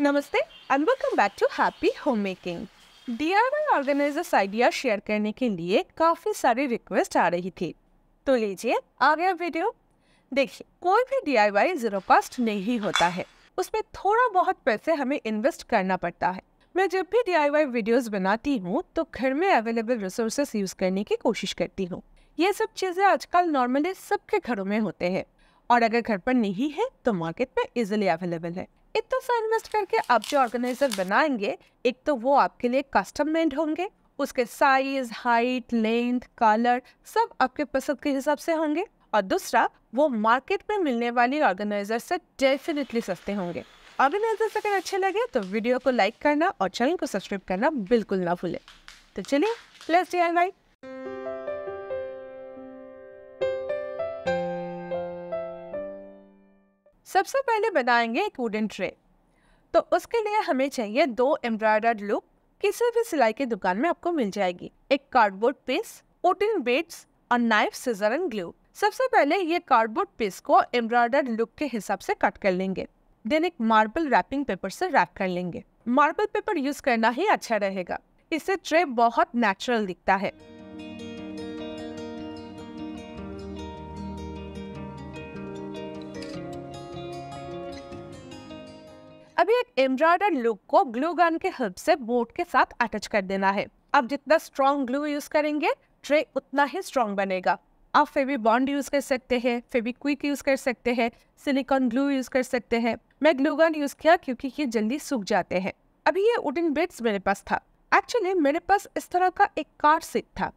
नमस्ते and welcome back to happy home making DIY organisers idea share करने के लिए काफ़ी सारी रिक्वेस्ट आ रही थी। तो लीजिए आ गया वीडियो देखिए, कोई भी D I Y zero cost नहीं होता है। उसमें थोड़ा बहुत पैसे हमें इन्वेस्ट करना पड़ता है। मैं जब भी डीआईवाई वीडियोस बनाती हूँ तो घर में अवेलेबल रिसोर्सेस यूज़ करने की कोशिश करती हूँ। ये सब चीज़ें आजकल नॉर्मली सबके घरों में होते हैं। और अगर घर पर नहीं है तो मार्केट में इजिली अवेलेबल है। इतना सा इन्वेस्ट करके आप जो ऑर्गेनाइजर बनाएँगे, एक तो वो आपके लिए कस्टम मेड होंगे। उसके साइज़ हाइट लेंथ कलर सब आपके पसंद के हिसाब से होंगे। और दूसरा, वो मार्केट में मिलने वाली ऑर्गेनाइजर से डेफिनेटली सस्ते होंगे। ऑर्गेनाइजर अगर अच्छे लगे तो वीडियो को लाइक करना और चैनल को सब्सक्राइब करना बिल्कुल ना भूले। तो चलिए प्लस डी आई सबसे पहले बनाएँगे एक वुडन ट्रे तो उसके लिए हमें चाहिए दो एम्ब्रॉयडर्ड लुक किसी भी सिलाई की दुकान में आपको मिल जाएगी। एक कार्डबोर्ड पीस फोर्टीन बेड्स और नाइफ सीजर एंड ग्लू सबसे पहले ये कार्डबोर्ड पीस को एम्ब्रॉयडर्ड लुक के हिसाब से कट कर लेंगे। देन एक मार्बल रैपिंग पेपर से रैप कर लेंगे। मार्बल पेपर यूज़ करना ही अच्छा रहेगा। इससे ट्रे बहुत नेचुरल दिखता है। अभी एक एम्ब्रॉयडर लुक को ग्लू गन के हेल्प से बोर्ड के साथ अटैच कर देना है। अब जितना स्ट्रॉन्ग ग्लू यूज़ करेंगे ट्रे उतना ही स्ट्रॉन्ग बनेगा। आप फेवी बॉन्ड यूज़ कर सकते हैं फेवी क्विक यूज़ कर सकते हैं सिलिकॉन ग्लू यूज़ कर सकते हैं। मैं ग्लू गन यूज़ किया क्योंकि ये जल्दी सूख जाते हैं। अभी ये वुडन बेड्स मेरे पास था। एक्चुअली मेरे पास इस तरह का एक कार सीट था,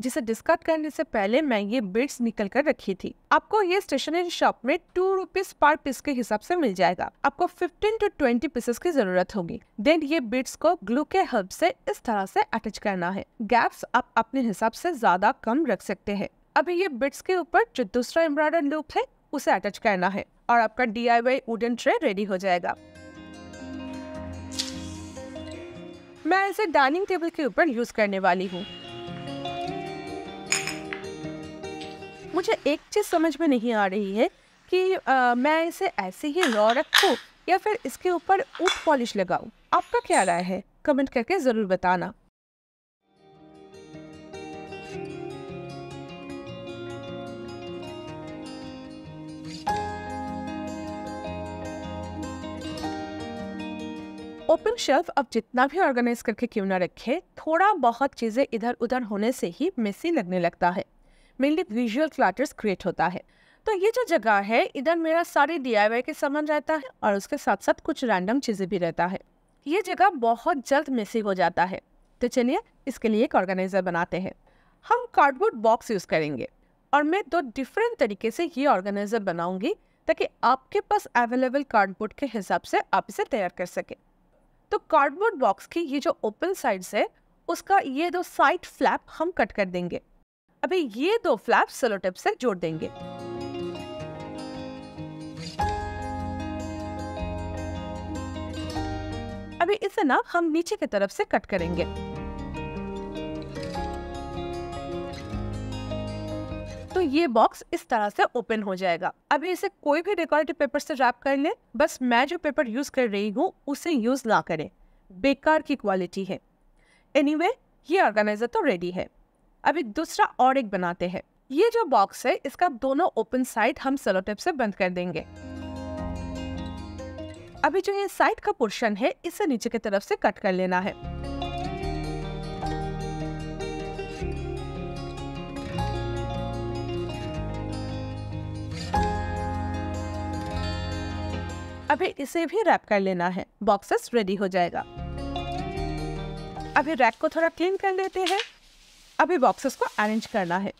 जिसे डिस्कार्ड करने से पहले मैं ये बिट्स निकल कर रखी थी। आपको ये स्टेशनरी शॉप में टू रुपीज़ पर पीस के हिसाब से मिल जाएगा। आपको फिफ्टीन टू ट्वेंटी पीसेस की ज़रूरत होगी। देन ये बिट्स को ग्लू के हेल्प से इस तरह से अटैच करना है। गैप्स आप अपने हिसाब से ज़्यादा कम रख सकते हैं। अभी ये बिट्स के ऊपर जो दूसरा एम्ब्रॉयडर लूप है उसे अटैच करना है और आपका D I Y wooden tray ready हो जाएगा। मैं इसे डाइनिंग टेबल के ऊपर यूज़ करने वाली हूँ। मुझे एक चीज़ समझ में नहीं आ रही है कि आ, मैं इसे ऐसे ही रॉ रखूँ या फिर इसके ऊपर ऊट पॉलिश लगाऊँ। आपका क्या राय है? कमेंट करके ज़रूर बताना। ओपन शेल्फ अब जितना भी ऑर्गेनाइज करके क्यों ना रखे, थोड़ा बहुत चीज़ें इधर उधर होने से ही मेसी लगने लगता है। मेनली विजुअल क्लाटर्स क्रिएट होता है। तो ये जो जगह है, इधर मेरा सारे डीआईवाई के सामान रहता है और उसके साथ साथ कुछ रैंडम चीज़ें भी रहता है। ये जगह बहुत जल्द मेसी हो जाता है। तो चलिए, इसके लिए एक ऑर्गेनाइजर बनाते हैं। हम कार्डबोर्ड बॉक्स यूज़ करेंगे और मैं दो डिफरेंट तरीके से ये ऑर्गेनाइजर बनाऊँगी ताकि आपके पास अवेलेबल कार्डबोर्ड के हिसाब से आप इसे तैयार कर सके। तो कार्डबोर्ड बॉक्स की ये जो ओपन साइड्स है, उसका ये दो साइड फ्लैप हम कट कर देंगे। अभी ये दो फ्लैप सेलो टेप से जोड़ देंगे। अभी इसे ना हम नीचे की तरफ़ से कट करेंगे। तो ये बॉक्स इस तरह से ओपन हो जाएगा। अभी इसे कोई भी डेकोरेटिव पेपर से रैप कर ले। बस मैं जो पेपर यूज़ कर रही हूँ उसे यूज़ ना करें। बेकार की क्वालिटी है। एनीवे anyway, ये ऑर्गेनाइजर तो रेडी है। अभी दूसरा और एक बनाते हैं। ये जो बॉक्स है इसका दोनों ओपन साइड हम सेलोटेप से बंद कर देंगे। अभी जो ये साइड का पोर्शन है इसे नीचे की तरफ़ से कट कर लेना है। अभी इसे भी रैप कर लेना है। बॉक्सेस रेडी हो जाएगा। अभी रैक को थोड़ा क्लीन कर लेते हैं। अभी बॉक्सेस को अरेंज करना है।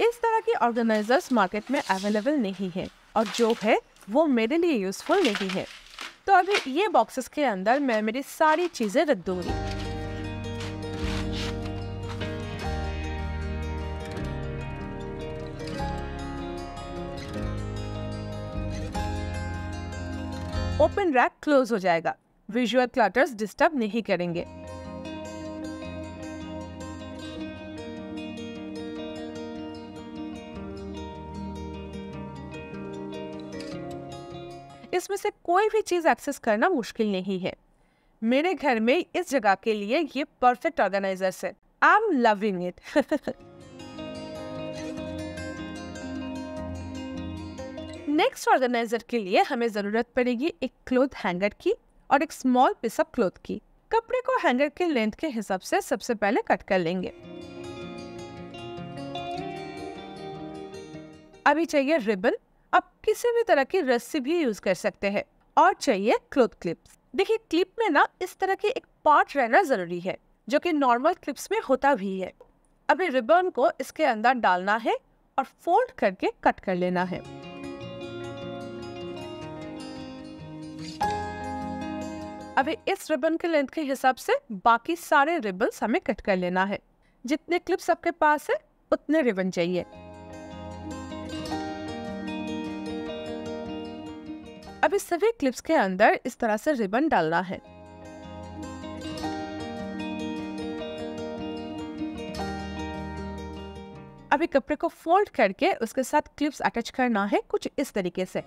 इस तरह की ऑर्गेनाइजर्स मार्केट में अवेलेबल नहीं है और जो है, वो मेरे लिए यूज़फुल नहीं है। तो अभी ये बॉक्सेस के अंदर मैं मेरी सारी चीज़ें रख दूँगी। ओपन रैक क्लोज हो जाएगा। विजुअल क्लटर्स डिस्टर्ब नहीं करेंगे। इसमें से कोई भी चीज़ एक्सेस करना मुश्किल नहीं है। मेरे घर में इस जगह के लिए ये परफेक्ट ऑर्गेनाइजर है। I am loving it next organiser के लिए हमें ज़रूरत पड़ेगी एक क्लोथ हैंगर की और एक स्मॉल पीस ऑफ़ क्लोथ की। कपड़े को हैंगर के लेंथ के हिसाब से सबसे पहले कट कर लेंगे। अभी चाहिए रिबन आप किसी भी तरह की रस्सी भी यूज़ कर सकते हैं और चाहिए क्लोथ क्लिप्स देखिए क्लिप में ना इस तरह की एक पार्ट रहना ज़रूरी है, जो कि नॉर्मल क्लिप्स में होता भी है। अभी रिबन को इसके अंदर डालना है और फोल्ड करके कट कर लेना है। अभी इस रिबन के लेंथ के हिसाब से बाकी सारे रिबन्स हमें कट कर लेना है। जितने क्लिप्स आपके पास है, उतने रिबन चाहिए। अभी सभी क्लिप्स के अंदर इस तरह से रिबन डालना है। अभी कपड़े को फोल्ड करके उसके साथ क्लिप्स अटैच करना है कुछ इस तरीके से।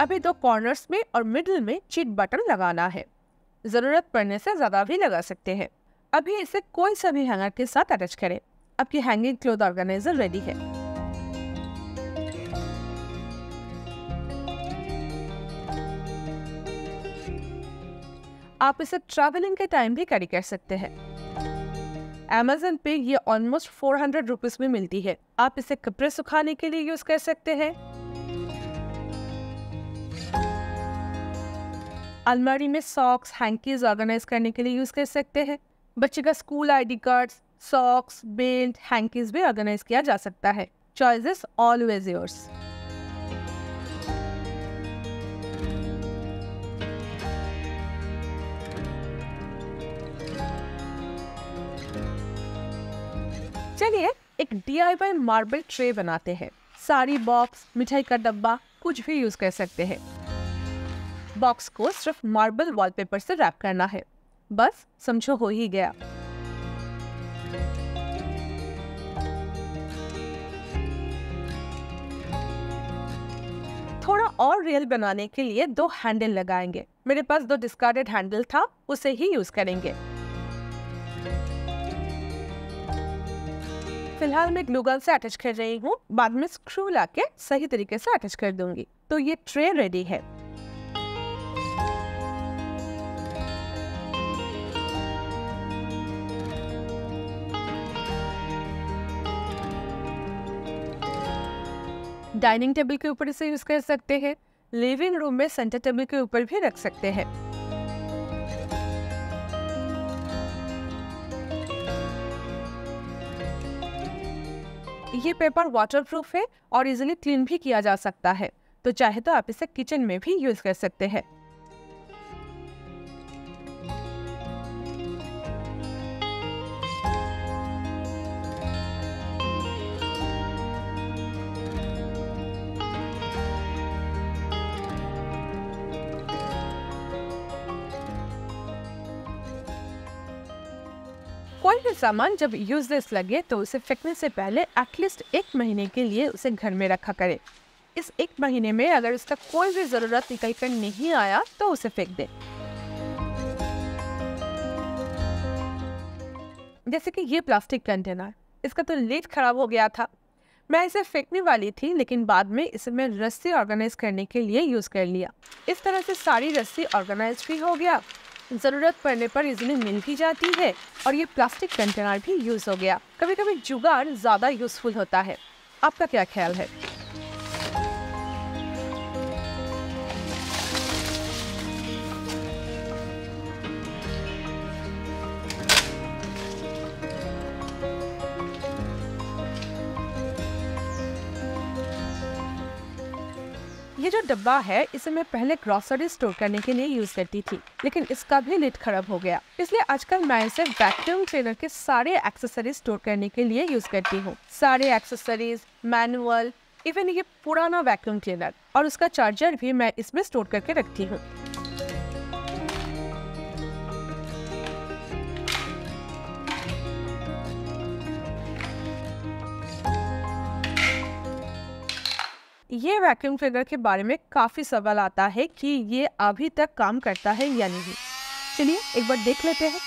अभी दो कॉर्नर्स में और मिडिल में चीट बटन लगाना है। ज़रूरत पड़ने से ज़्यादा भी लगा सकते हैं। अभी इसे कोई सा भी हैंगर के साथ अटैच करें। आपकी हैंगिंग क्लोथ ऑर्गेनाइजर रेडी है। आप इसे ट्रैवलिंग के टाइम भी कैरी कर सकते हैं। अमेजन पे ये ऑलमोस्ट फोर हंड्रेड रुपीज़ में मिलती है। आप इसे कपड़े सुखाने के लिए यूज़ कर सकते हैं। अलमारी में सॉक्स हैंकीज ऑर्गेनाइज करने के लिए यूज़ कर सकते हैं। बच्चे का school ID card socks, belt hankies भी ऑर्गेनाइज किया जा सकता है। Choices always yours. चलिए एक डीआईवाई मार्बल ट्रे बनाते हैं। सारी बॉक्स मिठाई का डब्बा, कुछ भी यूज़ कर सकते हैं। बॉक्स को सिर्फ़ मार्बल वॉलपेपर से रैप करना है। बस, समझो, हो ही गया। थोड़ा और रियल बनाने के लिए दो हैंडल लगाएँगे। मेरे पास दो डिस्कार्डेड हैंडल था, उसे ही यूज़ करेंगे। फ़िलहाल मैं ग्लूगल से अटैच कर रही हूँ। बाद में स्क्रू लाके सही तरीके से अटैच कर दूँगी। तो ये ट्रे रेडी है। डाइनिंग टेबल के ऊपर इसे यूज़ कर सकते हैं, लिविंग रूम में सेंटर टेबल के ऊपर भी रख सकते हैं। ये पेपर वाटरप्रूफ है और इजिली क्लीन भी किया जा सकता है तो चाहे तो आप इसे किचन में भी यूज़ कर सकते हैं। कोई भी सामान जब यूजलेस लगे तो उसे फेंकने से पहले एटलीस्ट एक महीने के लिए उसे घर में रखा करें। इस एक महीने में अगर उसका कोई भी ज़रूरत निकल कर नहीं आया तो उसे फेंक दे। जैसे कि ये प्लास्टिक कंटेनर इसका तो लीड खराब हो गया था। मैं इसे फेंकने वाली थी, लेकिन बाद में इसे मैं रस्सी ऑर्गेनाइज करने के लिए यूज़ कर लिया। इस तरह से सारी रस्सी ऑर्गेनाइज भी हो गया। ज़रूरत पड़ने पर ये ज़मीन मिल भी जाती है और ये प्लास्टिक कंटेनर भी यूज़ हो गया। कभी कभी जुगाड़ ज़्यादा यूज़फुल होता है। आपका क्या ख्याल है? ये जो डब्बा है, इसे मैं पहले ग्रोसरी स्टोर करने के लिए यूज़ करती थी, लेकिन इसका भी लिट खराब हो गया। इसलिए आजकल मैं इसे वैक्यूम क्लीनर के सारे एक्सेसरीज स्टोर करने के लिए यूज़ करती हूँ। सारे एक्सेसरीज मैनुअल इवन ये पुराना वैक्यूम क्लीनर और उसका चार्जर भी मैं इसमें स्टोर करके रखती हूँ। ये वैक्यूम क्लीनर के बारे में काफ़ी सवाल आता है कि ये अभी तक काम करता है या नहीं। चलिए एक बार देख लेते हैं।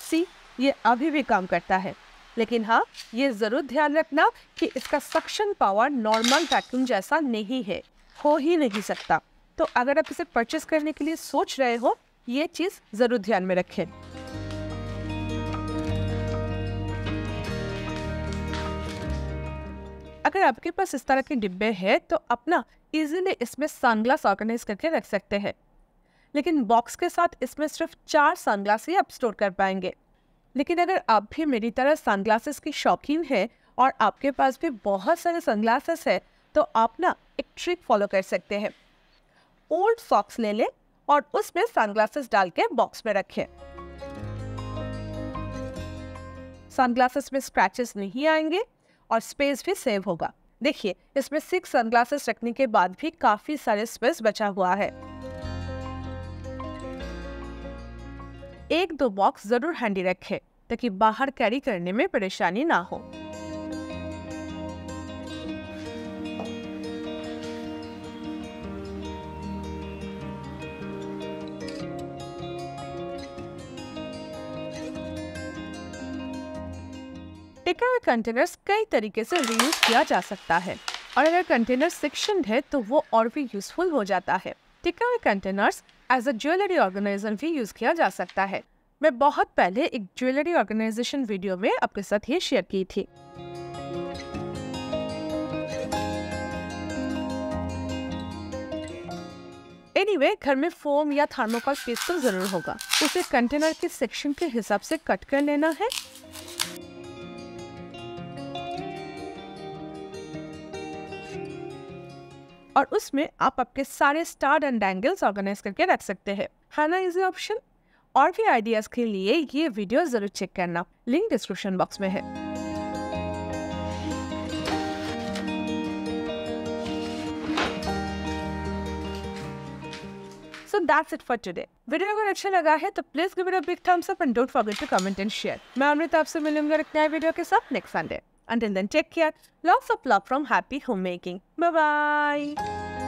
सी, ये अभी भी काम करता है। लेकिन हाँ ये ज़रूर ध्यान रखना कि इसका सक्शन पावर नॉर्मल वैक्यूम जैसा नहीं है। हो ही नहीं सकता। तो अगर आप इसे परचेस करने के लिए सोच रहे हो, ये चीज़ ज़रूर ध्यान में रखें। अगर आपके पास इस तरह के डिब्बे हैं तो अपना इजीली इसमें सनग्लास ऑर्गेनाइज करके रख सकते हैं। लेकिन बॉक्स के साथ इसमें सिर्फ़ चार सनग्लास ही आप स्टोर कर पाएँगे। लेकिन अगर आप भी मेरी तरह सनग्लासेस की शौकीन है और आपके पास भी बहुत सारे सनग्लासेस है तो आप ना एक ट्रिक फॉलो कर सकते हैं। ओल्ड सॉक्स ले लें और उसमें सनग्लासेस डाल के बॉक्स में रखें। सनग्लासेस में स्क्रैचेस नहीं आएँगे और स्पेस भी सेव होगा। देखिए, इसमें सिक्स सनग्लासेस रखने के बाद भी काफ़ी सारे स्पेस बचा हुआ है। एक दो बॉक्स ज़रूर हैंडी रखें, ताकि बाहर कैरी करने में परेशानी ना हो। हुए कंटेनर्स कई तरीके से रीयूज किया जा सकता है। और अगर कंटेनर सेक्शन है तो वो और भी यूजफुल हो जाता है। टिका हुए containers as a jewellery organiser भी यूज़ किया जा सकता है। मैं बहुत पहले एक ज्वेलरी ऑर्गेनाइजेशन वीडियो में आपके साथ ये शेयर की थी। एनीवे anyway, घर में फोम या थर्मोकॉल पीस तो ज़रूर होगा। उसे कंटेनर के सेक्शन के हिसाब से कट कर लेना है। और उसमें आप आपके सारे स्टार एंड एंगल्स ऑर्गेनाइज करके रख सकते हैं। है ना इजी ऑप्शन और भी आइडियाज़ के लिए ये वीडियो ज़रूर चेक करना। लिंक डिस्क्रिप्शन बॉक्स में है। So that's it for today. Video अगर अच्छा लगा है तो please give it a big thumbs up and don't forget to comment and share मैं अमृत, आपसे मिलूँगा एक नए वीडियो के साथ next Sunday Until then, take care. Lots of love from Happy Homemaking. Bye bye.